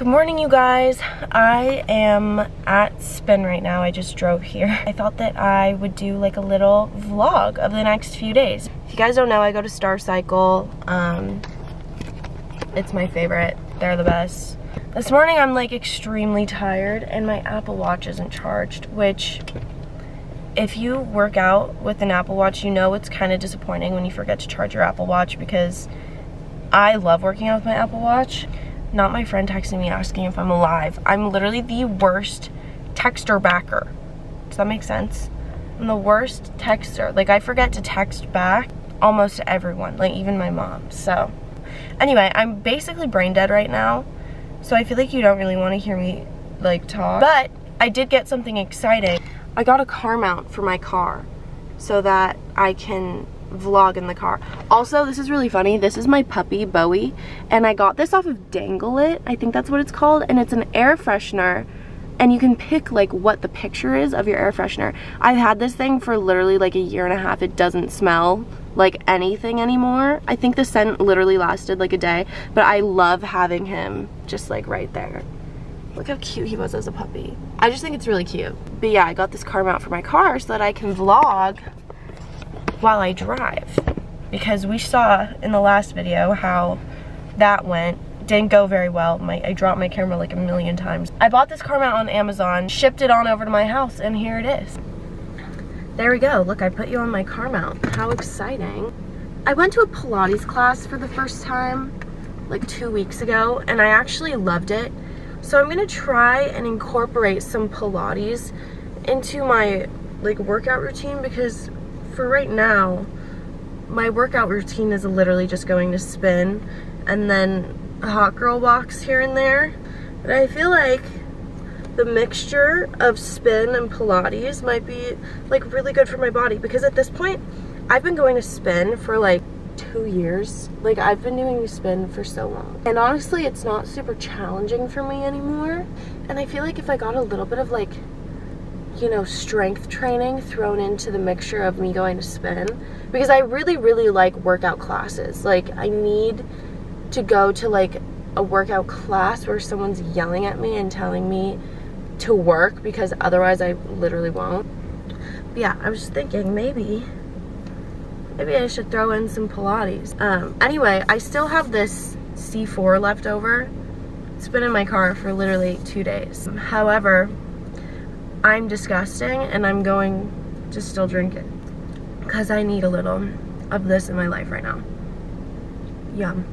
Good morning, you guys. I am at Spin right now. I just drove here. I thought that I would do like a little vlog of the next few days. If you guys don't know, I go to Star Cycle. Um, it's my favorite. They're the best. This morning I'm like extremely tired and my Apple Watch isn't charged, which if you work out with an Apple Watch, you know it's kind of disappointing when you forget to charge your Apple Watch because I love working out with my Apple Watch. Not my friend texting me asking if I'm alive. I'm literally the worst texter backer. Does that make sense? I'm the worst texter. Like I forget to text back almost everyone, like even my mom. So anyway, I'm basically brain dead right now. So I feel like you don't really want to hear me like talk. But I did get something exciting. I got a car mount for my car so that I can vlog in the car. Also, this is really funny. This is my puppy, Bowie, and I got this off of Dangle It. I think that's what it's called, and it's an air freshener, and you can pick like what the picture is of your air freshener. I've had this thing for literally like a year and a half. It doesn't smell like anything anymore. I think the scent literally lasted like a day, but I love having him just like right there. Look how cute he was as a puppy. I just think it's really cute. But yeah, I got this car mount for my car so that I can vlog while I drive. Because we saw in the last video how that went. Didn't go very well. My, I dropped my camera like a million times. I bought this car mount on Amazon, shipped it on over to my house, and here it is. There we go. Look, I put you on my car mount. How exciting. I went to a Pilates class for the first time like two weeks ago, and I actually loved it. So I'm gonna try and incorporate some Pilates into my like workout routine because for right now, my workout routine is literally just going to spin and then a hot girl walks here and there. But I feel like the mixture of spin and Pilates might be like really good for my body because at this point, I've been going to spin for like two years. Like I've been doing spin for so long. And honestly, it's not super challenging for me anymore. And I feel like if I got a little bit of like, you know, strength training thrown into the mixture of me going to spin, because I really, really like workout classes. Like I need to go to like a workout class where someone's yelling at me and telling me to work because otherwise I literally won't. But yeah, I was just thinking maybe maybe I should throw in some Pilates. Um, anyway, I still have this C4 left over. It's been in my car for literally two days. However, I'm disgusting and I'm going to still drink it because I need a little of this in my life right now. Yum.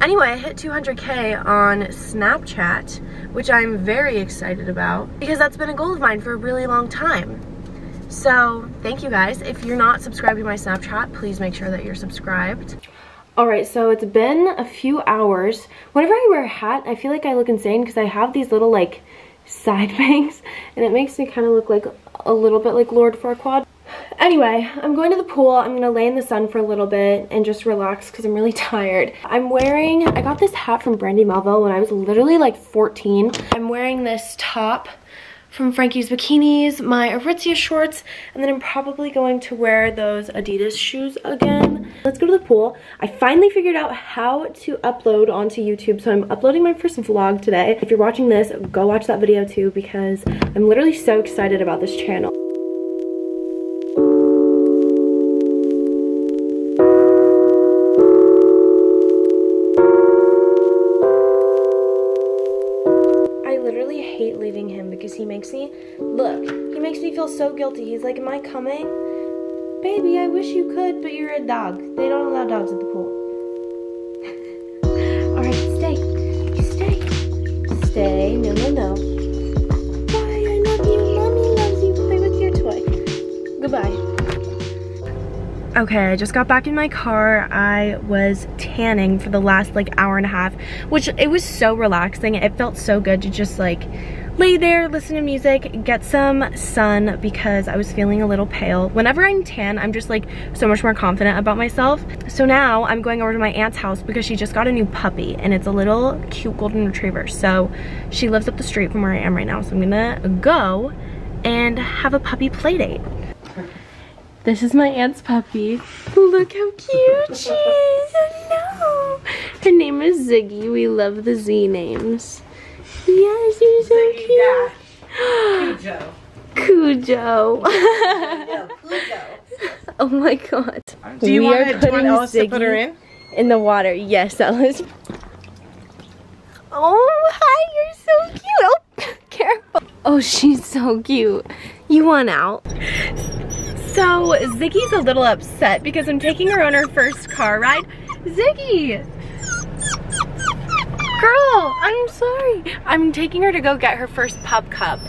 Anyway, I hit 200k on Snapchat, which I'm very excited about because that's been a goal of mine for a really long time. So thank you guys. If you're not subscribed to my Snapchat, please make sure that you're subscribed. All right, so it's been a few hours. Whenever I wear a hat, I feel like I look insane because I have these little like side bangs and it makes me kind of look like a little bit like Lord Farquaad. Anyway, I'm going to the pool. I'm gonna lay in the sun for a little bit and just relax because I'm really tired. I'm wearing, I got this hat from Brandy Melville when I was literally like 14. I'm wearing this top from Frankie's Bikinis, my Aritzia shorts, and then I'm probably going to wear those Adidas shoes again. Let's go to the pool. I finally figured out how to upload onto YouTube, so I'm uploading my first vlog today. If you're watching this, go watch that video too because I'm literally so excited about this channel. Makes me, look, he makes me feel so guilty. He's like, am I coming? Baby, I wish you could, but you're a dog. They don't allow dogs at the pool. Alright, stay. Stay. Stay. No, no, no. Bye, I love you. Mommy loves you. Play with your toy. Goodbye. Okay, I just got back in my car. I was tanning for the last like hour and a half, which it was so relaxing. It felt so good to just like lay there, listen to music, get some sun because I was feeling a little pale. Whenever I'm tan, I'm just like so much more confident about myself. So now I'm going over to my aunt's house because she just got a new puppy and it's a little cute golden retriever. So she lives up the street from where I am right now. So I'm gonna go and have a puppy play date. This is my aunt's puppy. Look how cute she is. No. Her name is Ziggy. We love the Z names. Yes, you're so Ziggy, cute. Yeah. Cujo. oh my god. Do you we want, are putting Ellis Ziggy to put her in? In the water. Yes, Ellis. Oh, hi, you're so cute. Oh, careful. Oh, she's so cute. You want out? So, Ziggy's a little upset because I'm taking her on her first car ride. Ziggy! Girl, I'm sorry. I'm taking her to go get her first pup cup.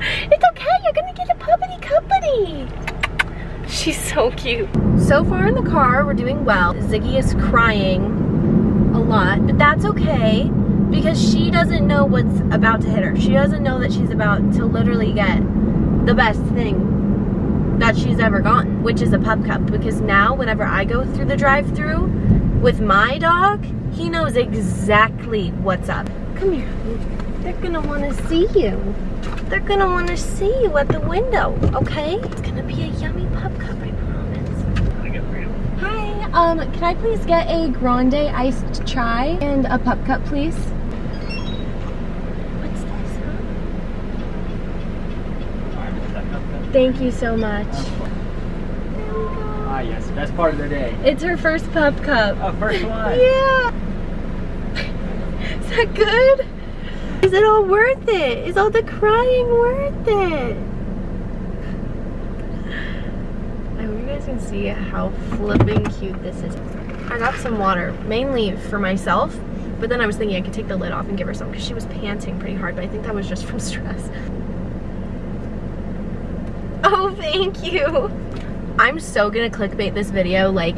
It's okay, you're gonna get a puppity company. She's so cute. So far in the car, we're doing well. Ziggy is crying a lot, but that's okay because she doesn't know what's about to hit her. She doesn't know that she's about to literally get the best thing that she's ever gotten, which is a pup cup. Because now, whenever I go through the drive through with my dog, he knows exactly what's up. Come here. They're gonna wanna see you. They're gonna wanna see you at the window, okay? It's gonna be a yummy pup cup, I promise. I get for you. Hi, um, can I please get a grande iced chai and a pup cup, please? What's this, huh? Thank you so much. Ah, yes, best part of the day. It's her first pup cup. Oh, first one. yeah. That good? Is it all worth it? Is all the crying worth it? I hope you guys can see how flipping cute this is. I got some water, mainly for myself, but then I was thinking I could take the lid off and give her some because she was panting pretty hard, but I think that was just from stress. Oh, thank you. I'm so gonna clickbait this video like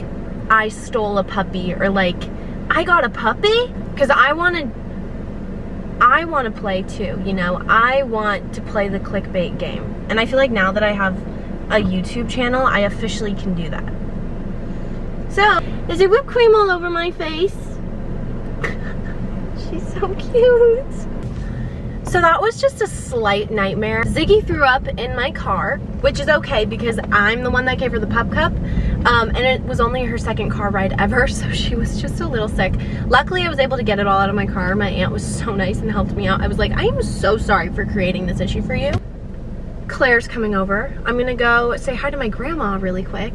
I stole a puppy or like I got a puppy because I want to I want to play too, you know? I want to play the clickbait game. And I feel like now that I have a YouTube channel, I officially can do that. So, is there whipped cream all over my face? She's so cute. So that was just a slight nightmare. Ziggy threw up in my car, which is okay because I'm the one that gave her the pup cup. Um, and it was only her second car ride ever, so she was just a little sick. Luckily, I was able to get it all out of my car. My aunt was so nice and helped me out. I was like, I am so sorry for creating this issue for you. Claire's coming over. I'm gonna go say hi to my grandma really quick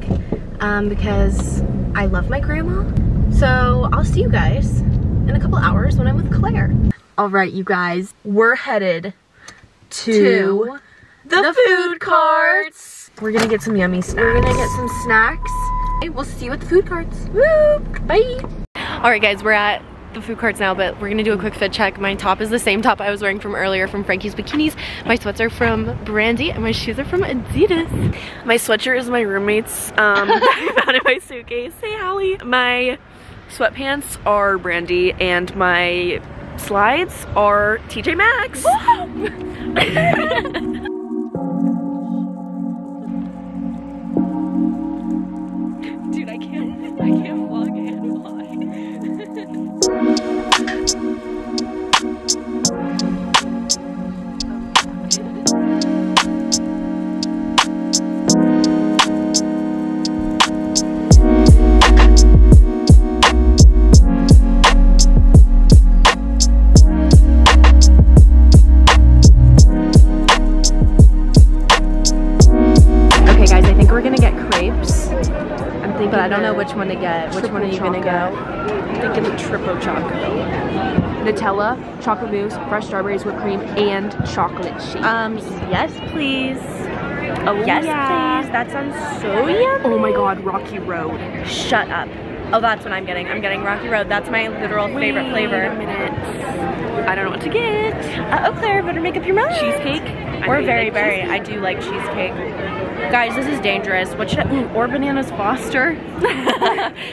um, because I love my grandma. So I'll see you guys in a couple hours when I'm with Claire. All right, you guys, we're headed to, to the, the, food carts. We're gonna get some yummy snacks. We're gonna get some snacks. Okay, we'll see you at the food carts. Woo! Bye! All right, guys, we're at the food carts now, but we're gonna do a quick fit check. My top is the same top I was wearing from earlier from Frankie's Bikinis. My sweats are from Brandy, and my shoes are from Adidas. My sweatshirt is my roommate's um, I found in my suitcase. Hey, Hallie. My sweatpants are Brandy, and my slides are TJ Maxx. Dude, I can't, I can't vlog Which one are you gonna go? I'm thinking the triple choco. Nutella, chocolate mousse, fresh strawberries, whipped cream, and chocolate shake. Um, yes, please. Oh, yes, yeah. please. That sounds so yummy. Oh my god, Rocky Road. Shut up. Oh, that's what I'm getting. I'm getting Rocky Road. That's my literal Wait favorite flavor. A minute. I don't know what to get. Uh, oh, Claire, better make up your mind. Cheesecake. Or very berry. I do like cheesecake. Guys, this is dangerous. What should I, ooh, or bananas Foster?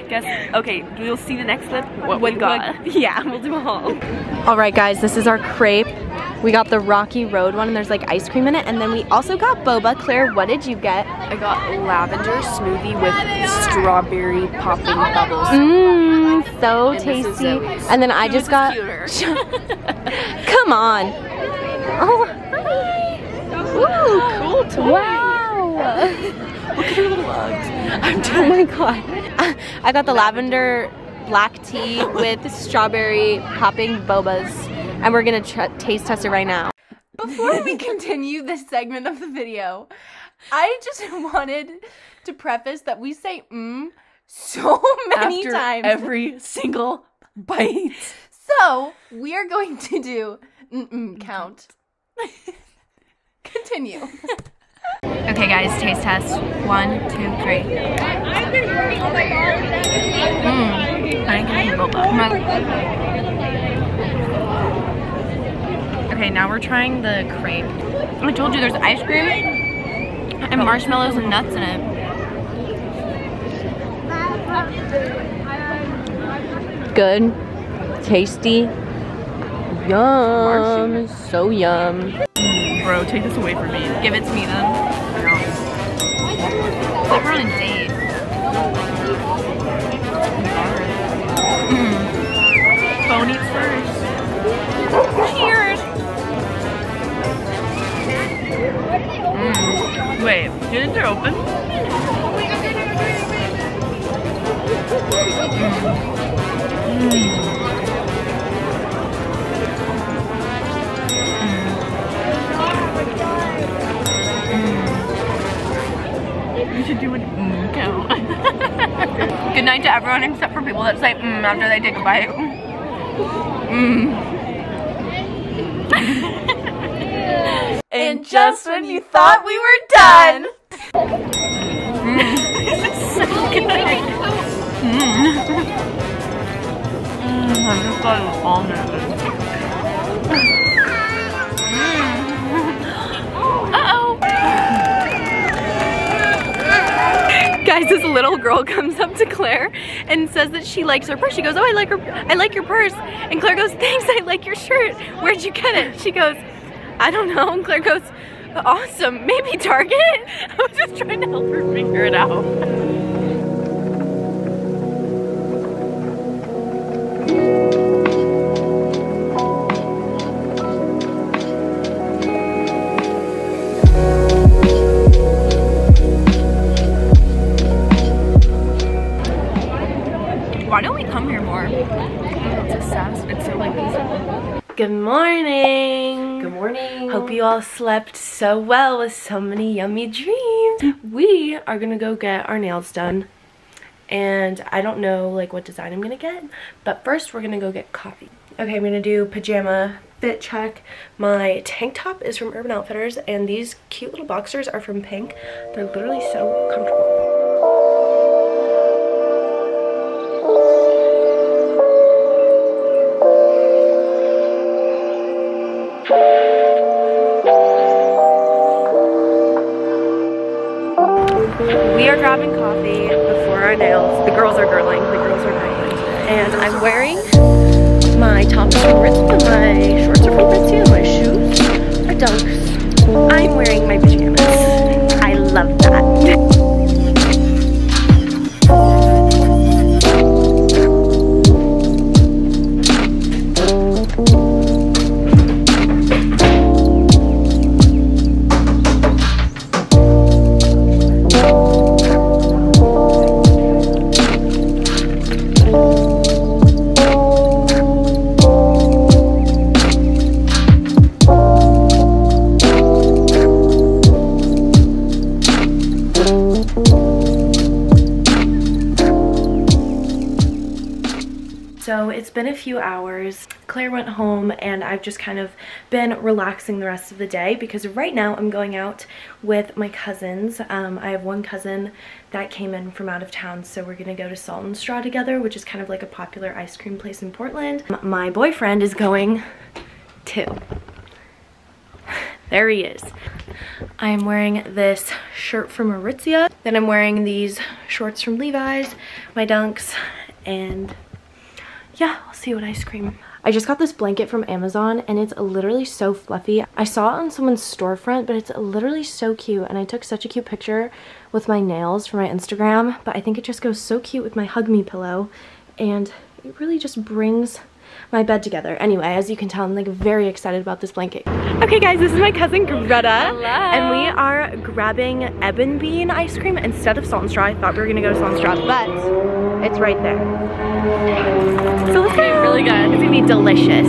Guess, okay, we'll see the next clip what we got. What, yeah, we'll do a haul. All right, guys, this is our crepe. We got the Rocky Road one and there's like ice cream in it. And then we also got boba. Claire, what did you get? I got lavender smoothie with strawberry popping bubbles. Mmm, so and tasty. And then I just got, come on. Oh, hi. Ooh, cool toy. Wow. Look at her little legs. I'm oh my god. I got the lavender, black tea with strawberry popping bobas. And we're gonna taste test it right now. Before we continue this segment of the video, I just wanted to preface that we say mmm so many After times. every single bite. So we are going to do mm-mm count. Mm-hmm. Continue. Okay, guys, taste test. One, two, three. Mmm. I can Okay, now we're trying the crepe. I told you there's ice cream and marshmallows and nuts in it. Good. Tasty. Yum. So yum. Bro, take this away from me. Give it to me then. Like we're on a date. Night to everyone except for people that say mm after they take a bite. Mm. and just when you thought we were done. Mm. so good. Mm. mm, I just got an almond. Guys, this little girl comes up to Claire and says that she likes her purse. She goes, oh, I like her, I like your purse. And Claire goes, thanks, I like your shirt. Where'd you get it? She goes, I don't know. And Claire goes, awesome, maybe Target? I was just trying to help her figure it out. Good morning. Good morning. Hope you all slept so well with so many yummy dreams. We are gonna go get our nails done. And I don't know like what design I'm gonna get, but first we're gonna go get coffee. Okay, I'm gonna do pajama fit check. My tank top is from Urban Outfitters and these cute little boxers are from Pink. They're literally so comfortable. So it's been a few hours. Claire went home and I've just kind of been relaxing the rest of the day because right now I'm going out with my cousins. Um, I have one cousin that came in from out of town so we're gonna go to Salt and Straw together which is kind of like a popular ice cream place in Portland. My boyfriend is going too. There he is. I am wearing this shirt from Aritzia. Then I'm wearing these shorts from Levi's, my dunks, and yeah, I'll see you at ice cream. I just got this blanket from Amazon and it's literally so fluffy. I saw it on someone's storefront, but it's literally so cute. And I took such a cute picture with my nails for my Instagram, but I think it just goes so cute with my Hug Me pillow. And it really just brings my bed together. Anyway, as you can tell, I'm like very excited about this blanket. Okay guys, this is my cousin Greta. Hello. And we are grabbing Eb & Bean ice cream instead of Salt and Straw. I thought we were gonna go to Salt and Straw, but it's right there. So let's go. really good. It's gonna be delicious.